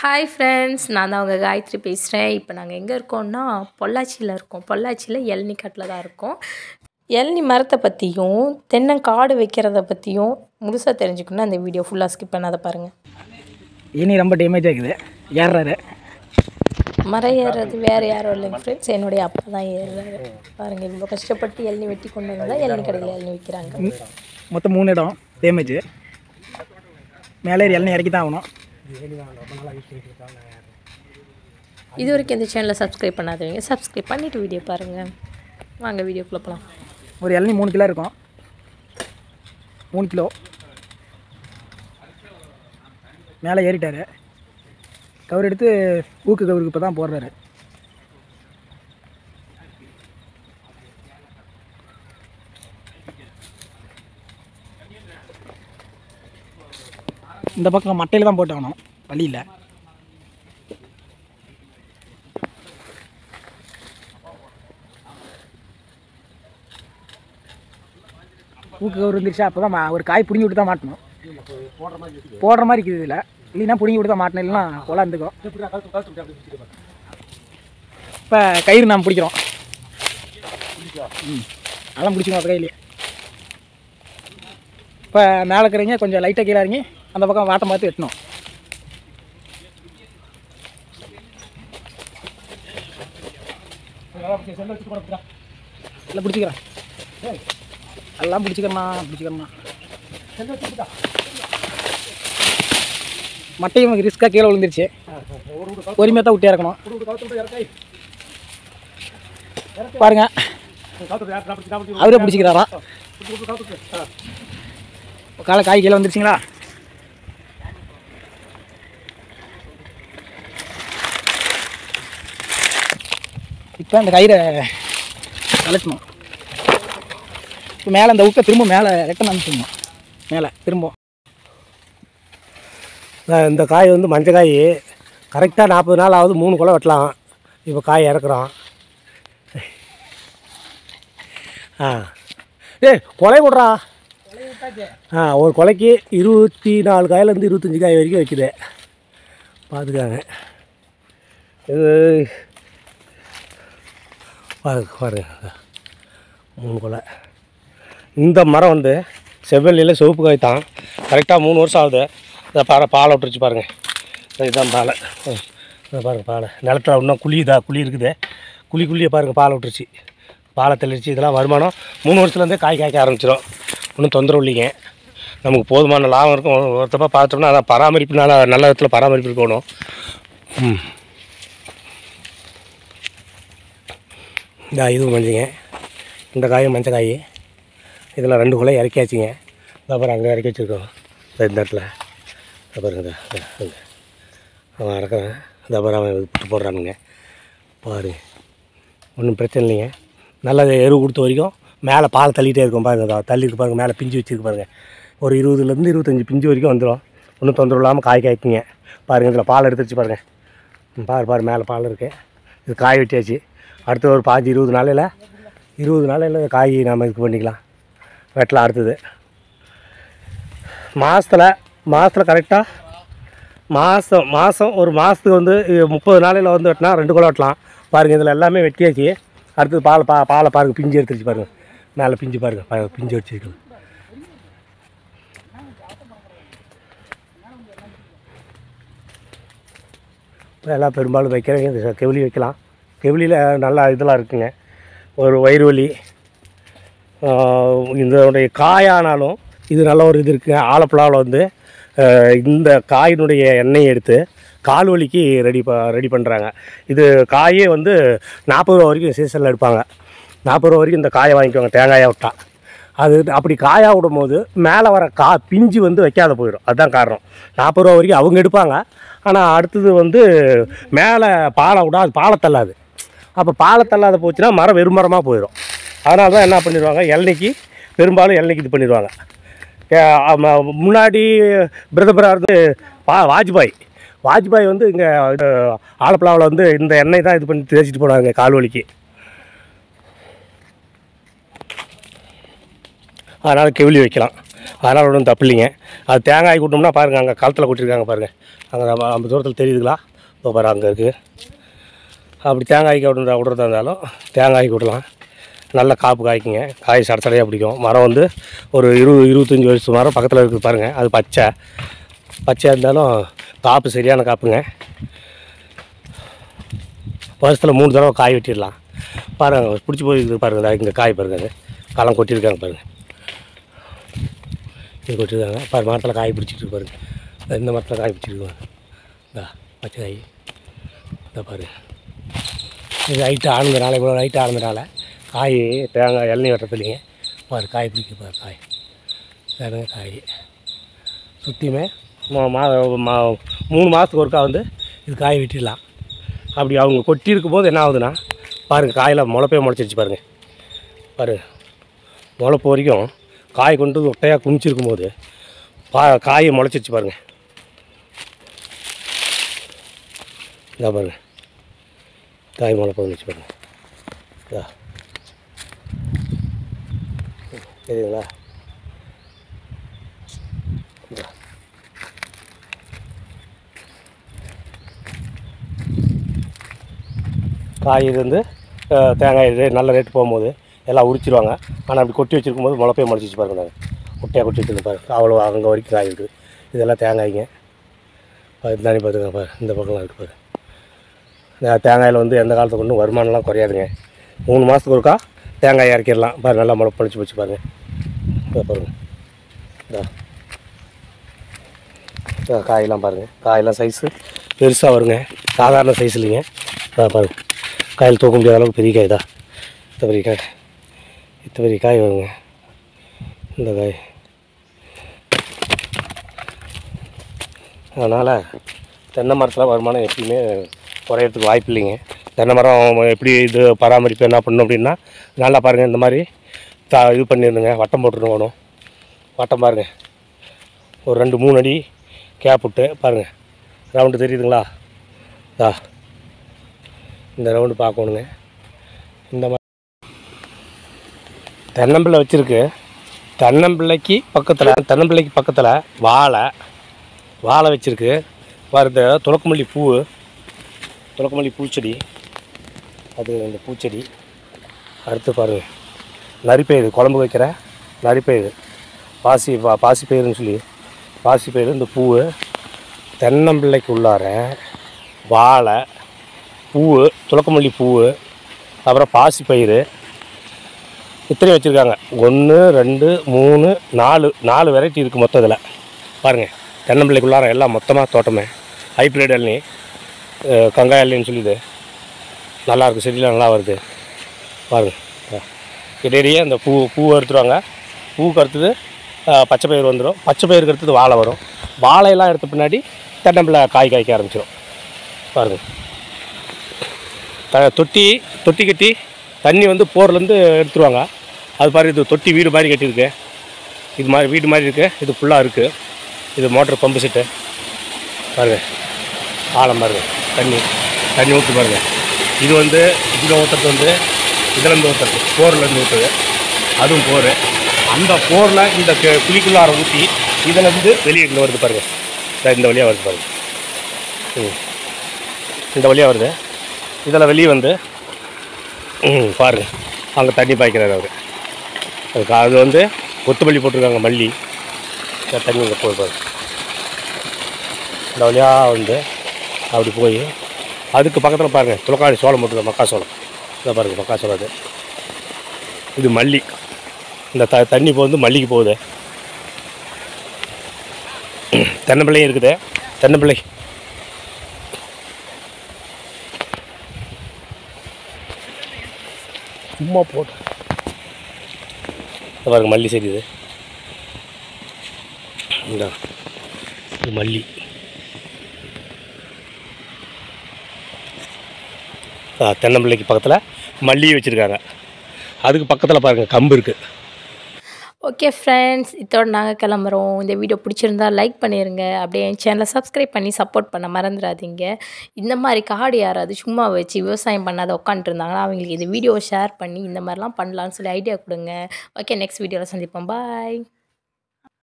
Hi friends நான் தான் உங்கள் காயத்ரி பேசுகிறேன் இப்போ நாங்கள் எங்கே இருக்கோம்னா பொள்ளாச்சியில் இருக்கோம். பொள்ளாச்சியில் இளநி காட்டில் தான் இருக்கோம். இளநி மரத்தை பற்றியும் தென்னங்காடு வைக்கிறத பற்றியும் முழுசாக தெரிஞ்சுக்கணும்னா அந்த வீடியோ ஃபுல்லாக ஸ்கிப் பண்ணாத பாருங்கள் இனி ரொம்ப டேமேஜ் ஆகுது. ஏறுறாரு. மரம் ஏறுறது வேறு யாரும் இல்லைங்க ஃப்ரெண்ட்ஸ் என்னுடைய அப்பா தான் ஏறுறாரு. பாருங்கள் இவ்வளோ கஷ்டப்பட்டு இளநி வெட்டி கொண்டு வந்தால் இளநி கடையில் இளநி விற்கிறாங்க மொத்தம் மூணு இடம். டேமேஜ் மேலே இளநீ இறக்கி தான் ஆகணும். இது வரைக்கும் இந்த சேனலை சப்ஸ்கிரைப் பண்ணாதவங்க சப்ஸ்கிரைப் பண்ணிவிட்டு வீடியோ பாருங்கள் வாங்க வீடியோக்குள்ளே போகலாம் ஒரு இளநீ மூணு கிலோ இருக்கும். மூணு கிலோ. மேலே ஏறிட்டாரு. கவர் எடுத்து ஊக்கு கவருக்கு இப்போ தான் போடுறாரு. இந்த பக்கம் மட்டையில் தான் போட்டாகணும் வழி இல்லை ஊக்கு கவர் வந்துருச்சா அப்போ தான் ஒரு காய் பிடுங்கி விட்டு தான் மாட்டணும். போடுற மாதிரி இருக்குது இதில். இல்லைன்னா பிடுங்கி விட்டு தான் மாட்டணும். இல்லைன்னா கொலை இருந்துக்கும் இப்போ கயிறு நாம் பிடிக்கிறோம். ம். அதெல்லாம் பிடிச்சிக்கணும் அப்போ கையிலே இப்போ மேலே இருக்கிறீங்க கொஞ்சம் லைட்டாக கீழே இறங்கி அந்த பக்கம் வாட்டம் பார்த்து வெட்டணும். இல்லை பிடிச்சிக்கிறேன். எல்லாம் பிடிச்சிக்கிறேண்ணா பிடிச்சிக்கிறேண்ணா மட்டையும் ரிஸ்க்காக கீழே விழுந்துருச்சு. பொறுமையாக தான் விட்டு இறக்கணும். பாருங்க. அவரே பிடிச்சிக்கிறாரா? காலை காய் கீழே வந்துருச்சுங்களா? இப்போ அந்த கயிறை கலட்டணும் இப்போ மேலே அந்த உக்கை திரும்ப மேலே ரெட்டன் அனுப்பிச்சிடணும் மேலே திரும்ப. இந்த காய் வந்து மஞ்சள் காய் கரெக்டாக நாற்பது நாள் ஆகுது மூணு குலை வெட்டலாம். இப்போ காய் இறக்குறோம். ஆ. ஏய் கொலை விட்றா. ஆ ஒரு கொலைக்கு இருபத்தி நாலு காயிலேருந்து இருபத்தஞ்சி காய் வரைக்கும் வைக்குது. பார்த்துக்காங்க இது பாருங்க பாருங்க. மூணு கொலை. இந்த மரம் வந்து செவ்வெளியில் சிவப்பு காய் தான். கரெக்டாக மூணு வருஷம் ஆகுது. இதை பாரு பாலை விட்டுருச்சு பாருங்கள் இதுதான் பாலை. இதை பாருங்கள் பாலை. நிலத்துல இன்னும் குழி இதா குழி இருக்குது. குழி குழியை பாருங்கள் பாலை விட்டுருச்சு. பாலை தெளிச்சு இதெல்லாம் வருமானம் மூணு வருஷத்துலேருந்தே காய் காய்க்க ஆரம்பிச்சிடும் ஒன்றும் தொந்தரவு இல்லைங்க. நமக்கு போதுமான லாபம் இருக்கும். ஒருத்தப்பாக பார்த்தோம்னா அதான் பராமரிப்புனால நல்ல நல்ல விதத்தில் பராமரிப்பு இருக்கணும் ம். இந்த இதுவும் மஞ்சங்க. இந்த காயும் மஞ்சள் காய் இதில் ரெண்டு குலை இறக்கியாச்சுங்க அப்புறம் அங்கே இறக்கி வச்சுருக்கோம். இந்த இடத்துல. அப்புறம் இந்த அவன் இறக்குறான். இந்த அப்புறம் அவன் விட்டு போடுறானுங்க. பாரு. ஒன்றும் பிரச்சனை இல்லைங்க. நல்லா எரு கொடுத்த வரைக்கும் மேலே பால் தள்ளிட்டே இருக்கும் பாருங்க இதோ. பாருங்கள் மேலே பிஞ்சு வச்சுருக்கு பாருங்கள் ஒரு இருபதுலேருந்து இருபத்தஞ்சி பிஞ்சு வரைக்கும் வந்துடும். ஒன்றும் தொந்தரவு இல்லாமல் காய் காய்க்குங்க. பாருங்க இதில் பால் எடுத்துருச்சு வச்சு பாருங்கள் பாரு பாரு மேலே பால் இருக்குது இது காய் வெட்டியாச்சு. அடுத்து ஒரு பாஞ்சு இருபது நாளையில் இருபது நாளையில் காய் நாம் இது பண்ணிக்கலாம். வெட்டலாம் அடுத்தது. மாதத்தில் மாதத்தில் கரெக்டாக மாதம் மாதம் ஒரு மாதத்துக்கு வந்து முப்பது நாளையில் வந்து வெட்டினா ரெண்டு குலை வெட்டலாம். பாருங்கள் இதில் எல்லாமே வெட்டியாச்சு. அடுத்தது பால் பா பாலை பாருங்கள் பிஞ்சு எடுத்துருச்சு பாருங்கள் மேலே பிஞ்சு பாருங்கள் பா பிஞ்சு வச்சுருக்குது எல்லாம் பெரும்பாலும் வைக்கிறவங்க இந்த கெவிலி வைக்கலாம். கெவிலியில் நல்லா இதெல்லாம் இருக்குங்க. ஒரு வயிறு வலி இதனுடைய காயானாலும் இது நல்ல ஒரு இது இருக்குங்க ஆலப்பழாவில் வந்து இந்த காயினுடைய எண்ணெயை எடுத்து கால் வலிக்கு ரெடி ப ரெடி பண்ணுறாங்க இது காயே வந்து நாற்பது ரூபா வரைக்கும் சீசனில் எடுப்பாங்க. நாற்பது ரூபா வரைக்கும் இந்த காயை வாங்கிக்குவாங்க தேங்காயாக விட்டால் அது அப்படி காயாக விடும் போது மேலே வர கா பிஞ்சு வந்து வைக்காத போயிடும். அதுதான் காரணம். நாற்பது ரூபா வரைக்கும் அவங்க எடுப்பாங்க. ஆனால் அடுத்தது வந்து மேலே பாலை விட அது பாலை தள்ளாது. அப்போ பாலை தள்ளாத போச்சுன்னா மரம் வெறும் மரமாக போயிடும் அதனால தான் என்ன பண்ணிடுவாங்க? இளநிக்கு பெரும்பாலும் இளநிக்கு இது பண்ணிடுவாங்க. முன்னாடி பிரதமராக இருந்து பா வாஜ்பாய். வாஜ்பாய் வந்து இங்கே ஆலப்பழாவில் வந்து இந்த எண்ணெய் தான் இது பண்ணி தேய்ச்சிட்டு போனாங்க கால் வலிக்கு அதனால் கெவிலி வைக்கலாம். அதனால் ஒன்றும் தப்பு இல்லைங்க. அது தேங்காய் கூட்டோம்னா பாருங்கள் அங்கே களத்தில் கொட்டிருக்காங்க பாருங்கள் அங்கே நம்ம நம்ம தூரத்தில் தெரியுதுங்களா? இப்போ பாரு அங்கே இருக்குது அப்படி தேங்காய்க்கு விடுறதா விடுறதா இருந்தாலும் தேங்காய் விடலாம் நல்ல காப்பு காய்க்குங்க. காய் சட சடையாக பிடிக்கும். மரம் வந்து ஒரு இருபது இருபத்தஞ்சி வருஷம் மரம் பக்கத்தில் இருக்குது பாருங்கள் அது பச்சை. பச்சையாக இருந்தாலும் காப்பு சரியான காப்புங்க. வருஷத்தில் மூணு தடவை காய் வெட்டிடலாம். பாருங்கள் பிடிச்சி போயிருக்குது பாருங்கள் இங்கே காய் பாருங்க அது. களம் கொட்டியிருக்காங்க பாருங்கள் இது கொட்டியிருக்காங்க. பாரு மரத்தில் காய் பிடிச்சிட்டு பாருங்கள் இந்த மரத்தில் காய் பிடிச்சிருக்கு பாருங்கள் இந்த பச்சை காய். இந்த பாருங்கள் இது ஹைட்டு ஆழ்ந்தனால இவ்வளோ ஹைட்டு ஆழ்ந்தனால காய் தேங்காய் இளநீ வெட்டுறதுலைங்க பாரு காய் பிடிக்க பாரு காய். பாருங்க காய். சுற்றியுமே மா மா மா- மூணு மாதத்துக்கு ஒருக்கா வந்து இது காய் வெட்டிடலாம். அப்படி அவங்க கொட்டி இருக்கும்போது என்ன ஆகுதுன்னா பாருங்கள் காயில் முளைப்பே முளைச்சிருச்சு பாருங்கள் பாரு முளைப்பு வரைக்கும் காய் கொண்டு வந்து ஒட்டையாக குமிச்சிருக்கும் போது பா காயை முளைச்சிருச்சு பாருங்கள் இதா பாருங்கள் காய் முளைப்பு வச்சு பாருங்க இதா. தெரியுங்களா காய் இது வந்து தேங்காய் நல்ல ரேட்டு போகும்போது எல்லாம் உரிச்சிருவாங்க. ஆனால் அப்படி கொட்டி வச்சுருக்கும் போது முளைப்பே முளைச்சிச்சு பாருங்க. நாங்கள் ஒட்டையாக கொட்டி வச்சிருந்து பாருங்க அவ்வளோ அங்கே வரைக்கும் காய் இருக்குது. இதெல்லாம் தேங்காய்ங்க. அது தானே பார்த்துங்க பாரு. இந்த பக்கம்லாம் இருக்குது பாரு. இந்த தேங்காயில் வந்து எந்த காலத்துக்கு கொண்டும் வருமானம்லாம் குறையாதுங்க. மூணு மாதத்துக்கு ஒருக்கா தேங்காய் இறக்கிடலாம். பாரு நல்லா மழை பழிச்சு போச்சு பாருங்கள் பாருங்கள் பாருங்க. காயெல்லாம் பாருங்கள் காயெல்லாம் சைஸு பெருசாக வருங்க. சாதாரண சைஸ் இல்லைங்க. பாருங்கள் பாருங்க. காயில் தூக்க முடியாத அளவுக்கு பெரிய காய் தான் இத்த பெரிய காய். இத்த பெரிய காய் வருங்க. இந்த காய். அதனால் தென்னை மரத்தில் வருமானம் எப்பயுமே குறையிறதுக்கு வாய்ப்பு இல்லைங்க. தென்னை மரம் எப்படி இது பராமரிப்பு என்ன பண்ணணும் அப்படின்னா நல்லா பாருங்கள் இந்த மாதிரி தா இது பண்ணிடுங்க வட்டம் போட்டுருக்கணும் வட்டம் பாருங்கள் ஒரு ரெண்டு மூணு அடி கேப் விட்டு பாருங்கள் ரவுண்டு தெரியுதுங்களா? தா இந்த ரவுண்டு பார்க்கணுங்க. இந்த மாதிரி தென்னம்பிள்ளை வச்சுருக்கு. தென்னம்பிள்ளைக்கு பக்கத்தில் தென்னம்பிள்ளைக்கு பக்கத்தில் வாழை வாழை வச்சுருக்கு. வருது துளக்கமல்லி பூ துளக்கமல்லி பூச்செடி அது இந்த பூச்செடி. அடுத்து பாருங்கள் நரிப்பயிறு குழம்பு வைக்கிற நரிப்பயிறு. பாசி பா பாசிப்பயிறுன்னு சொல்லி பாசிப்பயிறு இந்த பூ தென்னம்பிள்ளைக்கு உள்ளார வாழை பூ துளக்கமல்லி பூ அப்புறம் பாசிப்பயிறு. இத்தனையும் வச்சுருக்காங்க. ஒன்று ரெண்டு மூணு நாலு நாலு வெரைட்டி இருக்குது மொத்தம் இதில். பாருங்கள் தென்னம்பிள்ளைக்குள்ளார எல்லாம் மொத்தமாக தோட்டமே. ஹைப்ரிட் இளநீ கங்காய் இளநின்னு சொல்லிது. நல்லாயிருக்கு செடியெலாம் நல்லா வருது பாருங்கள் இடையிடையே அந்த பூ பூவை எடுத்துருவாங்க பூவுக்கு அடுத்தது பச்சை பயிர் வந்துடும் பச்சை பயிருக்கு அடுத்தது வாழை வரும். வாழையெல்லாம் எடுத்த பின்னாடி தென்னம்பிள்ளை காய் காய்க்க ஆரம்பிச்சிடும் பாருங்கள் த தொட்டி தொட்டி கட்டி தண்ணி வந்து போர்லேருந்து எடுத்துருவாங்க. அது பாரு இது தொட்டி வீடு மாதிரி கட்டியிருக்கு. இது மாதிரி வீடு மாதிரி இருக்குது இது ஃபுல்லாக இருக்குது இது மோட்டர் பம்பு செட்டு. பாருங்க. ஆழம் மாதிரி தண்ணி தண்ணி ஊற்று பாருங்க. இது வந்து இதில் ஊற்றுறது வந்து இதுலேருந்து ஊற்றுறது போர்லேருந்து ஊற்றுது அதுவும் போர். அந்த போரில் இந்த குழிக்குள்ளார ஊற்றி இதிலேருந்து வெளியே இங்கே வருது பாருங்கள் இந்த வழியாக வருது பாருங்கள் ம். இந்த வழியாக வருது. இதில் வெளியே வந்து ம் பாருங்கள் அங்கே தண்ணி பாய்க்கிறார் அவர். அதுக்கு அது வந்து கொத்துமல்லி போட்டிருக்காங்க மல்லி. தண்ணி இங்கே போய் இந்த வழியாக வந்து அப்படி போய் அதுக்கு பக்கத்தில் பாருங்கள் துளக்காடி சோளம் போட்டுருக்க மக்காசோளம் இதை பாருங்கள் மக்காசோளம் அது. இது மல்லி. இந்த த தண்ணி இப்போ வந்து மல்லிக்கு போகுது. தென்னம்பிள்ளையும் இருக்குது. தென்னம்பிள்ளை. சும்மா போட்டு இதை மல்லி செடி இது மல்லி. தென்னம்பிள்ளைக்கு பக்கத்தில் மல்லியை வச்சுருக்காங்க. அதுக்கு பக்கத்தில் பாருங்கள் கம்பு இருக்குது ஓகே ஃப்ரெண்ட்ஸ் இதோட நாங்கள் கிளம்புறோம். இந்த வீடியோ பிடிச்சிருந்தா லைக் பண்ணிடுங்க அப்படியே என் சேனலை சப்ஸ்கிரைப் பண்ணி சப்போர்ட் பண்ண மறந்துடாதீங்க. இந்த மாதிரி காடு யாராவது சும்மா வச்சு விவசாயம் பண்ணாத உட்காந்துருந்தாங்கன்னா அவங்களுக்கு இந்த வீடியோவை ஷேர் பண்ணி இந்த மாதிரிலாம் பண்ணலான்னு சொல்லி ஐடியா கொடுங்க. ஓகே நெக்ஸ்ட் வீடியோவில் சந்திப்போம். பாய்